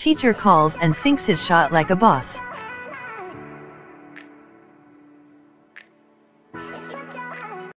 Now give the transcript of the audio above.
Teacher calls and sinks his shot like a boss.